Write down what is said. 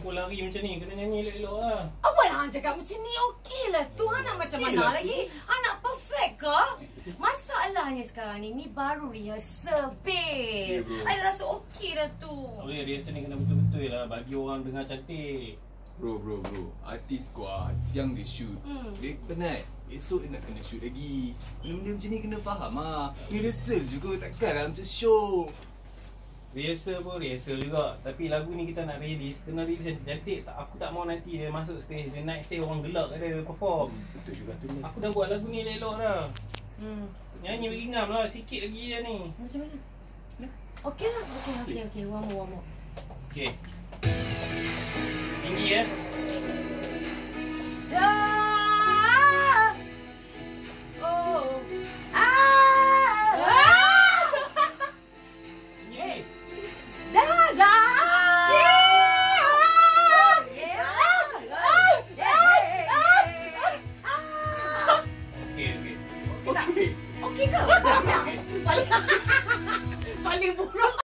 Kau lari macam ni, kena nyanyi elok-elok lah. Awak hang cakap macam ni okey lah tu. Hang nak macam Okey mana lah. lagi? Hang nak perfect ke? Masalahnya sekarang ni, ni baru rehearsal, babe. Ya, bro. I rasa okey dah tu. Tak boleh, rehearsal ni kena betul-betul lah. Bagi orang dengar cantik. Bro bro bro Artis kuat Siang dia shoot Hmm. Dia penat Esok dia nak kena shoot lagi Benda-benda macam ni kena faham lah Rehearsal juga takkan lah macam show Rehearsal pun rehearsal juga. Tapi lagu ni kita nak release, kena release cantik-cantik. Tak, aku tak mau nanti dia masuk stage, dia naik stage orang gelak kat dia perform. Betul juga tu Aku dah buat lagu ni elok dah. Hmm. Nyanyi bagi ngam lah, sikit lagi je ni. Macam mana? Okey lah. Okey, okey, okey. One more, one more. Okay. Tinggi ya. Okey ke? Paling paling buruk.